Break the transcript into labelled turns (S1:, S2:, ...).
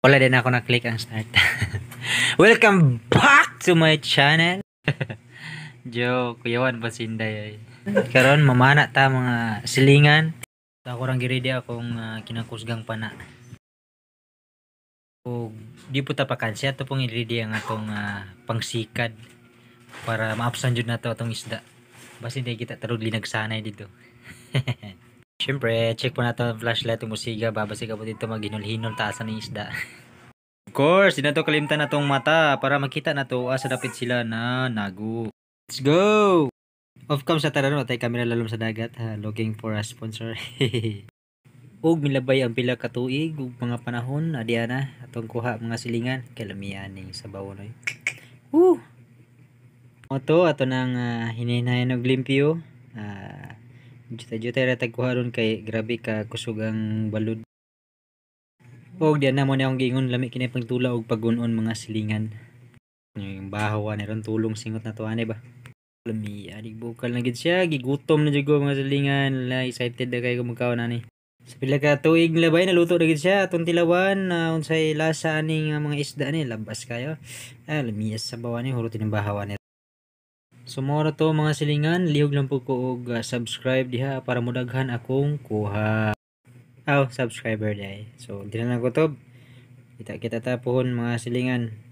S1: Wala din ako na-click ang start. Welcome back to my channel. Joke, kuyawan pa sinday ay. Karon mamana ta mga silingan. Ako rang giridi akong uh, kinakusgang pana. O di po ta pakansi ato pong iridi ang atong uh, pangsikad para maapsan jud nato atong isda. Basta kita tarog linagsanay dito. Siyempre, check po natin ang flashlight ng musiga. Babasig po dito maghinol-hinol taasan ng isda. of course, di na to kalimtan na tong mata para makita na to asa dapit sila na nagu. Let's go! Of course, sa tarano, tay kamera lalom sa dagat. Ha? Looking for a sponsor. ug milabay ang pila ka tuig ug mga panahon adi na atong kuha mga silingan kay lamian ning sa bawonoy. Woo! Moto ato nang uh, hinihinayan og limpyo. Uh, Juta-juta ra tagkuha ron kay grabe ka kusog ang balud. Og diyan na mo na akong gingon lami kini pagtula og pagunon mga silingan. Yung bahaw ni ron tulong singot na to ani ba. Lami adig bukal na gid siya gigutom na jud mga silingan la excited na kay kumakaw na ni. Sa pila ka tuig labay naluto na gid siya atong tilawan na uh, unsay lasa ani nga mga isda ni labas kayo. Ah lami sa bawa ni hurutin ang bahaw ni Sumora to mga silingan, lihog lang po ko og uh, subscribe diha para mudaghan akong kuha. Aw, oh, subscriber day. So, dinan ko to. Kita kita tapon mga silingan.